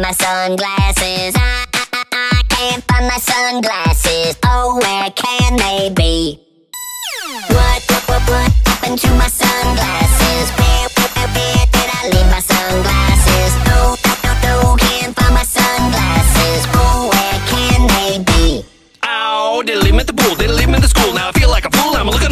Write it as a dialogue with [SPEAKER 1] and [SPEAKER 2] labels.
[SPEAKER 1] my sunglasses. I, I, I, I can't find my sunglasses. Oh, where can they be? What, what, what, what happened to my sunglasses? Where, where, where did I leave my sunglasses? No, no, no, can't find my sunglasses. Oh, where can they be?
[SPEAKER 2] Oh, they leave me at the pool, they leave me at the school. Now I feel like a fool. I'm looking.